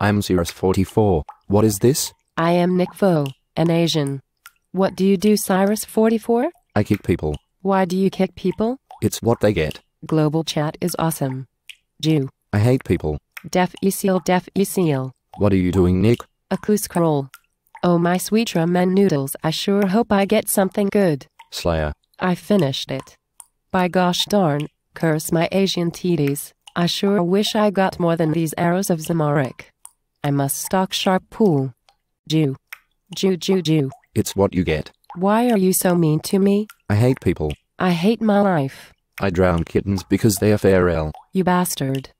I'm Cyrus44. What is this? I am Nick Vo, an Asian. What do you do, Cyrus44? I kick people. Why do you kick people? It's what they get. Global chat is awesome. Jew. I hate people. Def seal def seal. What are you doing, Nick? A clue scroll. Oh my sweet ramen noodles, I sure hope I get something good. Slayer. I finished it. By gosh darn, curse my Asian titties. I sure wish I got more than these arrows of Zamorak. I must stock sharp pool. Jew. Jew Jew Jew. It's what you get. Why are you so mean to me? I hate people. I hate my life. I drown kittens because they are feral. You bastard.